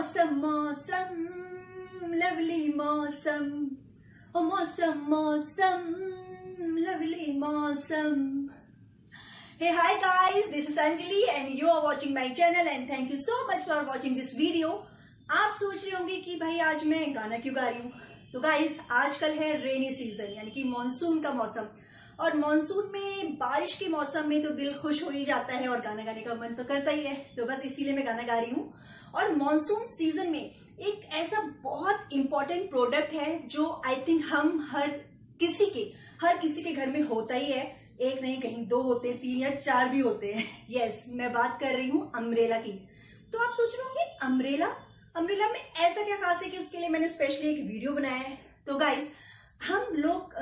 मौसम मौसम लवली मौसम ओ मौसम मौसम लवली मौसम Hey hi guys, this is Anjali and you are watching my channel and thank you so much for watching this video. आप सोच रहे होंगे कि भाई आज मैं गाना क्यों गा रही हूँ तो गाइस आजकल है रेनी सीज़न यानी कि मानसून का मौसम और मानसून में, बारिश के मौसम में तो दिल खुश हो ही जाता है और गाना गाने का मन तो करता ही है। तो बस इसीलिए मैं गाना गा रही हूँ। और मानसून सीज़न में एक ऐसा बहुत इंपॉर्टेंट प्रोडक्ट है जो आई थिंक हम हर किसी के, हर किसी के घर में होता ही है। एक नहीं, कहीं दो होते, तीन या चार भी होते हैं। यस मैं बात कर रही हूँ अम्ब्रेला की। तो आप सोच रहे होंगे अम्ब्रेला अम्ब्रेला में ऐसा क्या खास है कि उसके लिए मैंने स्पेशली एक वीडियो बनाया है? तो गाइज़ हम लोग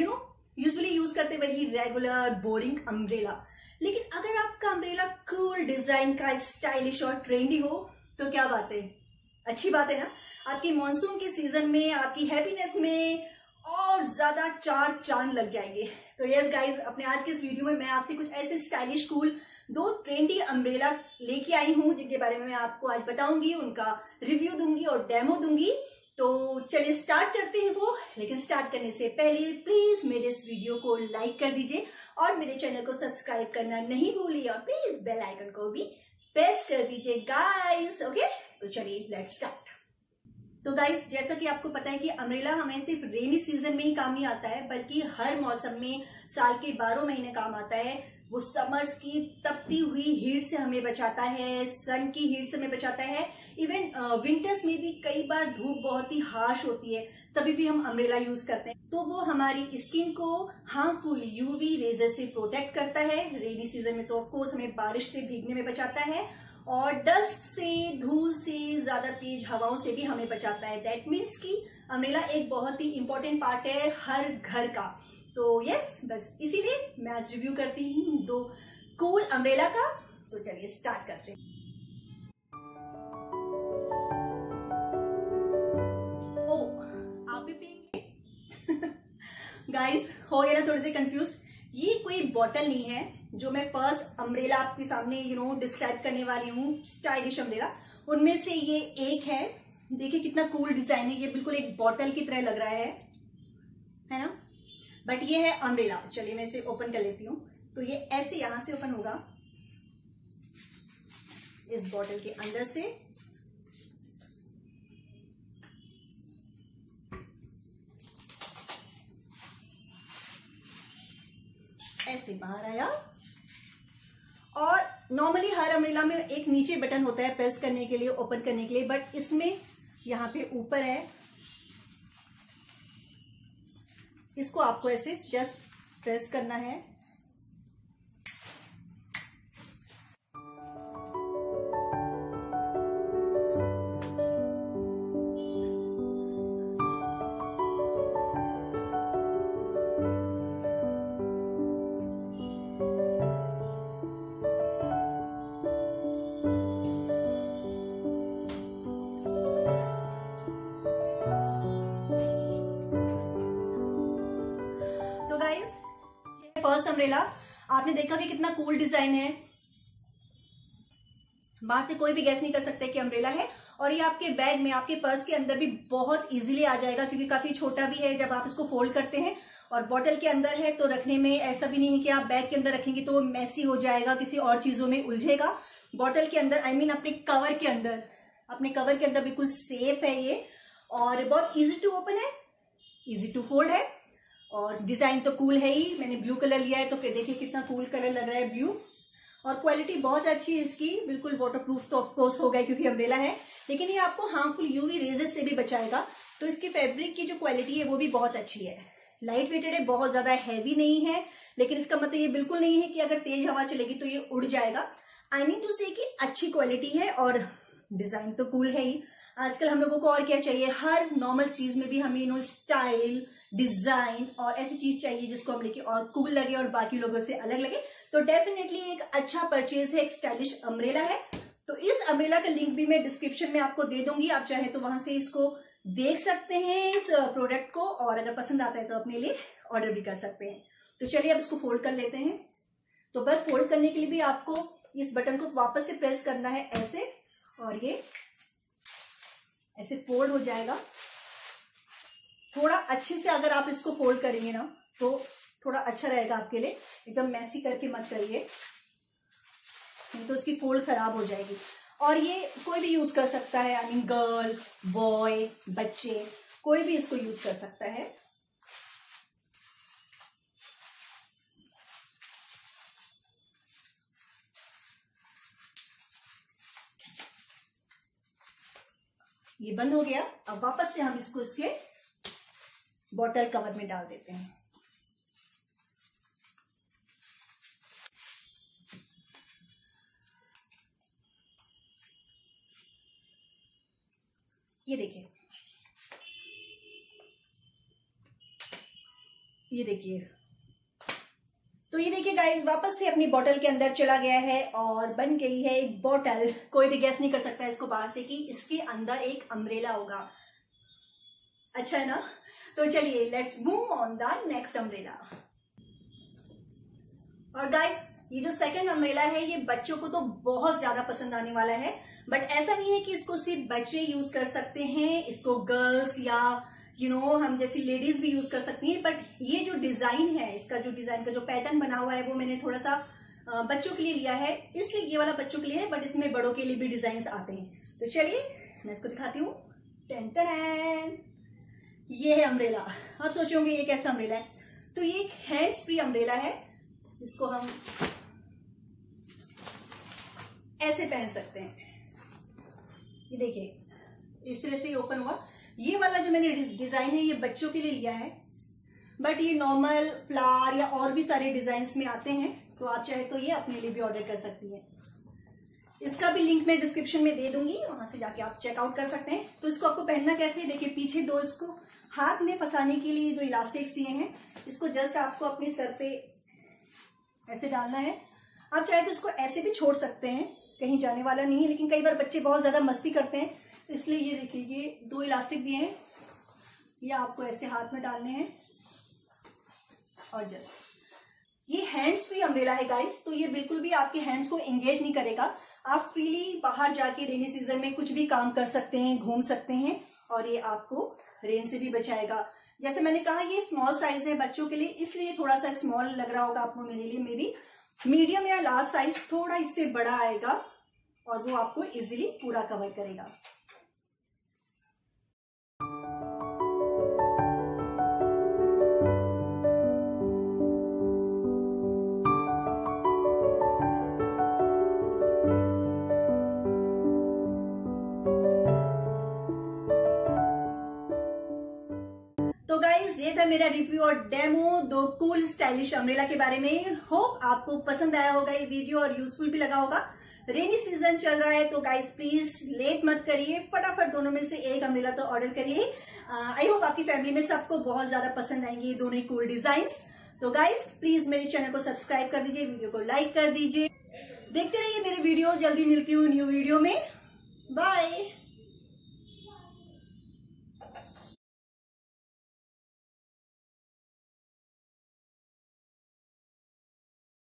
यू नो यूजुअली यूज़ करते वही रेगुलर बोरिंग अम्ब्रेला लेकिन अगर आपका अम्ब्रेला कूल डिज़ाइन का स्टाइलिश और ट्रेंडी हो तो क्या बात है? अच्छी बात है ना? आपकी मानसून के सीज़न में, आपकी हैप्पीनेस में और ज़्यादा चार चाँद लग जाएँगे। तो यस गाइज़ अपने आज के इस वीडियो में मैं आपसे कुछ ऐसे स्टाइलिश कूल दो ट्रेंडी अम्ब्रेला लेके आई हूँ, जिनके बारे में मैं आपको आज बताऊँगी, उनका रिव्यू दूँगी और डेमो दूँगी। तो चलिए स्टार्ट करते हैं वो। लेकिन स्टार्ट करने से पहले प्लीज़ मेरे इस वीडियो को लाइक कर दीजिए और मेरे चैनल को सब्सक्राइब करना नहीं भूलिए और प्लीज़ बेल आइकन को भी प्रेस कर दीजिए गाइस ओके तो चलिए लेट्स स्टार्ट तो गाइस जैसा कि आपको पता है कि अमरेला हमें सिर्फ़ रेनी सीज़न में ही काम नहीं आता है, बल्कि हर मौसम में, साल के बारह महीने काम आता है। वो समर्स की तपती हुई हीट से हमें बचाता है सन की हीट से हमें बचाता है। इवन विंटर्स में भी कई बार धूप बहुत ही हार्श होती है, तभी भी हम अमरेला यूज़ करते हैं। तो वो हमारी स्किन को हार्मफुल यूवी रेजर से प्रोटेक्ट करता है। रेनी सीज़न में तो ऑफकोर्स हमें बारिश से भीगने में बचाता है। और डस्ट से, धूल से, ज़्यादा तेज हवाओं से भी हमें बचाता है। दैट मीन्स कि अम्ब्रेला एक बहुत ही इंपॉर्टेंट पार्ट है हर घर का। तो यस बस इसीलिए मैं आज रिव्यू करती हूँ दो कूल अम्ब्रेला का। तो चलिए स्टार्ट करते हैं। पियेंगे? गाइस हो गया ना थोड़े से कंफ्यूज ये कोई बॉटल नहीं है। जो मैं फ़र्स्ट अम्ब्रेला आपके सामने यू नो डिस्क्राइब करने वाली हूँ स्टाइलिश अम्ब्रेला उनमें से ये एक है। देखिए कितना कूल डिज़ाइन है, ये बिल्कुल एक बॉटल की तरह लग रहा है है ना? बट ये है अम्ब्रेला चलिए मैं इसे ओपन कर लेती हूँ। तो ये ऐसे यहाँ से ओपन होगा, इस बॉटल के अंदर से। नॉर्मली हर अम्ब्रेला में एक नीचे बटन होता है प्रेस करने के लिए ओपन करने के लिए बट इसमें यहाँ पे ऊपर है। इसको आपको ऐसे जस्ट प्रेस करना है। अम्ब्रेला आपने देखा कि कितना कूल डिज़ाइन है। बाहर से कोई भी गैस नहीं कर सकता कि अम्ब्रेला है। और ये आपके बैग में, आपके पर्स के अंदर भी बहुत इजीली आ जाएगा, क्योंकि काफ़ी छोटा भी है, जब आप इसको फोल्ड करते हैं। और बॉटल के अंदर है तो रखने में ऐसा भी नहीं है कि आप बैग के अंदर रखेंगे तो मैसी हो जाएगा, किसी और चीज़ों में उलझेगा। बॉटल के अंदर आई I मीन mean अपने कवर के अंदर। अपने कवर के अंदर बिल्कुल सेफ़ है ये। और बहुत इजी टू ओपन है। इजी टू फोल्ड है। और डिज़ाइन तो कूल है ही। मैंने ब्लू कलर लिया है तो फिर देखिए कितना कूल कलर लग रहा है ब्लू और क्वालिटी बहुत अच्छी है इसकी। बिल्कुल वाटरप्रूफ तो ऑफकोर्स हो गया क्योंकि अम्ब्रेला है। लेकिन ये आपको हार्मफुल यूवी रेजर से भी बचाएगा। तो इसकी फैब्रिक की जो क्वालिटी है, वो भी बहुत अच्छी है। लाइट वेटेड है, बहुत ज़्यादा हैवी नहीं है। लेकिन इसका मतलब ये बिल्कुल नहीं है कि अगर तेज हवा चलेगी तो ये उड़ जाएगा। आई मीन टू से अच्छी क्वालिटी है और डिज़ाइन तो कूल है ही। आजकल हम लोगों को और क्या चाहिए? हर नॉर्मल चीज़ में भी हमें नो स्टाइल डिज़ाइन और ऐसी चीज़ चाहिए जिसको हम लेके और कूल लगे और बाकी लोगों से अलग लगे। तो डेफिनेटली एक अच्छा परचेज है, एक स्टाइलिश अम्ब्रेला है। तो इस अम्ब्रेला का लिंक भी मैं डिस्क्रिप्शन में आपको दे दूँगी। आप चाहे तो वहाँ से इसको देख सकते हैं, इस प्रोडक्ट को और अगर पसंद आता है तो अपने लिए ऑर्डर भी कर सकते हैं। तो चलिए अब इसको फोल्ड कर लेते हैं। तो बस फोल्ड करने के लिए भी आपको इस बटन को वापस से प्रेस करना है ऐसे और ये ऐसे फोल्ड हो जाएगा। थोड़ा अच्छे से अगर आप इसको फोल्ड करेंगे ना तो थोड़ा अच्छा रहेगा आपके लिए। एकदम मैसी करके मत करिए। नहीं तो उसकी फोल्ड खराब हो जाएगी। और ये कोई भी यूज़ कर सकता है आई मीन गर्ल बॉय बच्चे, कोई भी इसको यूज़ कर सकता है। ये बंद हो गया। अब वापस से हम इसको इसके बॉटल कवर में डाल देते हैं। ये देखिए। ये देखिए। तो ये देखिए गाइस वापस से अपनी बोतल के अंदर चला गया है और बन गई है एक बोतल कोई भी गैस नहीं कर सकता इसको बाहर से कि इसके अंदर एक अम्ब्रेला होगा। अच्छा है ना? तो चलिए let's move on the next umbrella और गाइस ये जो सेकंड अम्ब्रेला है, ये बच्चों को तो बहुत ज़्यादा पसंद आने वाला है। बट ऐसा नहीं है कि इसको सिर्फ़ बच्चे यूज़ कर सकते हैं, इसको गर्ल्स या यू you नो know, हम जैसी लेडीज़ भी यूज़ कर सकती हैं बट ये जो डिज़ाइन है इसका जो डिज़ाइन का जो पैटर्न बना हुआ है वो मैंने थोड़ा सा बच्चों के लिए लिया है। इसलिए ये वाला बच्चों के लिए है बट इसमें बड़ों के लिए भी डिज़ाइन आते हैं। तो चलिए मैं इसको दिखाती हूँ। टेन ये है अम्ब्रेला आप सोचोगे ये कैसा अम्ब्रेला है? तो ये एक हैंड्स फ्री अम्ब्रेला है जिसको हम ऐसे पहन सकते हैं। ये देखिए इस तरह से ओपन हुआ। ये वाला जो मैंने डिज़ाइन है, ये बच्चों के लिए लिया है। बट ये नॉर्मल फ्लावर या और भी सारे डिज़ाइन में आते हैं तो आप चाहे तो ये अपने लिए भी ऑर्डर कर सकती हैं। इसका भी लिंक मैं डिस्क्रिप्शन में दे दूँगी, वहाँ से जाके आप चेकआउट कर सकते हैं। तो इसको आपको पहनना कैसे है? देखिए, पीछे दो इसको हाथ में फंसाने के लिए जो इलास्टिक्स दिए हैं। इसको जस्ट आपको अपने सर पे ऐसे डालना है। आप चाहे तो इसको ऐसे भी छोड़ सकते हैं, कहीं जाने वाला नहीं है, लेकिन कई बार बच्चे बहुत ज़्यादा मस्ती करते हैं। इसलिए ये देखिए, ये दो इलास्टिक दिए हैं। ये आपको ऐसे हाथ में डालने हैं। और जस्ट। ये हैंड्स फ्री अम्ब्रेला है गाइस तो ये बिल्कुल भी आपके हैंड्स को एंगेज नहीं करेगा। आप फ्रीली बाहर जाके रेनी सीज़न में कुछ भी काम कर सकते हैं, घूम सकते हैं, और ये आपको रेन से भी बचाएगा। जैसे मैंने कहा, ये स्मॉल साइज़ है बच्चों के लिए, इसलिए थोड़ा सा स्मॉल लग रहा होगा आपको मेरे लिए मे बी मीडियम या लार्ज साइज़ थोड़ा इससे बड़ा आएगा, और वो आपको इजिली पूरा कवर करेगा। था मेरा रिव्यू और डेमो दो कूल स्टाइलिश अम्ब्रेला के बारे में। होप आपको पसंद आया होगा ये वीडियो और यूजफुल भी लगा होगा। रेनी सीज़न चल रहा है तो गाइस प्लीज़ लेट मत करिए। फटाफट दोनों में से एक अम्ब्रेला तो ऑर्डर करिए। आई होप आपकी फैमिली में सबको बहुत ज़्यादा पसंद आएँगे ये दोनों ही कूल डिज़ाइन तो गाइस प्लीज़ मेरे चैनल को सब्सक्राइब कर दीजिए वीडियो को लाइक कर दीजिए। देखते रहिए मेरे वीडियो जल्दी मिलती हूँ न्यू वीडियो में। बाय